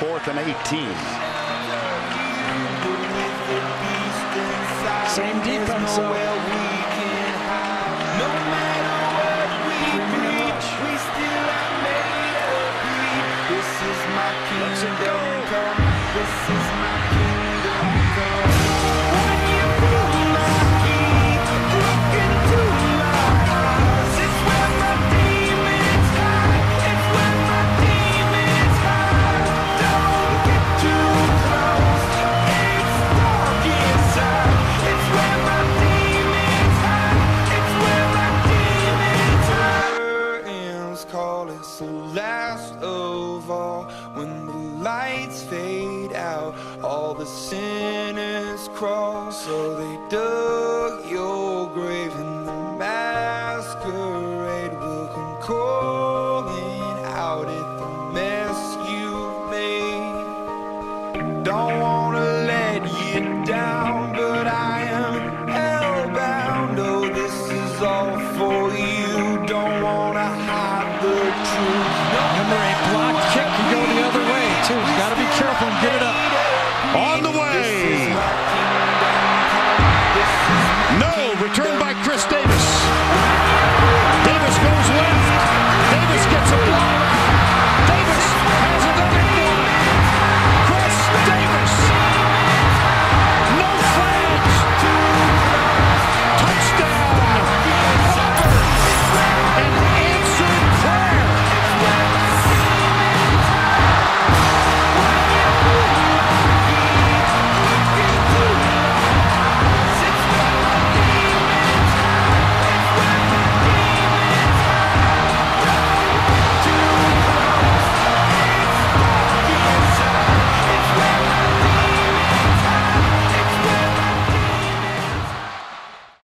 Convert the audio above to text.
fourth and 18. Same defense. The last of all, when the lights fade out all the sinners crawl. So they do Remember, a blocked kick could go